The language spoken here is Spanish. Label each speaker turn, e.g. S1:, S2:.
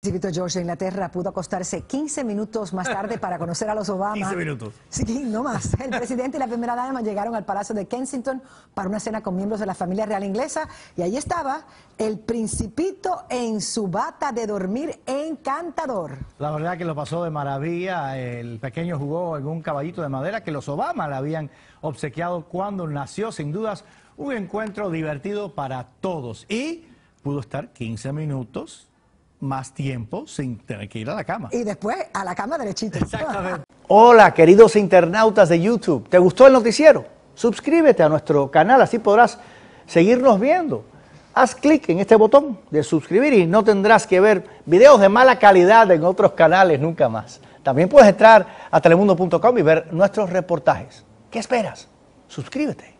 S1: El príncipe George de Inglaterra pudo acostarse 15 minutos más tarde para conocer a los Obama.
S2: 15 minutos.
S1: Sí, no más. El presidente y la primera dama llegaron al Palacio de Kensington para una cena con miembros de la familia real inglesa y ahí estaba el principito en su bata de dormir encantador.
S3: La verdad que lo pasó de maravilla. El pequeño jugó en un caballito de madera que los Obama le habían obsequiado cuando nació. Sin dudas, un encuentro divertido para todos. Y pudo estar 15 minutos más tiempo sin tener que ir a la cama.
S1: Y después a la cama derechito.
S3: Exactamente. Hola, queridos internautas de YouTube. ¿Te gustó el noticiero? Suscríbete a nuestro canal, así podrás seguirnos viendo. Haz clic en este botón de suscribir y no tendrás que ver videos de mala calidad en otros canales nunca más. También puedes entrar a telemundo.com y ver nuestros reportajes. ¿Qué esperas? Suscríbete.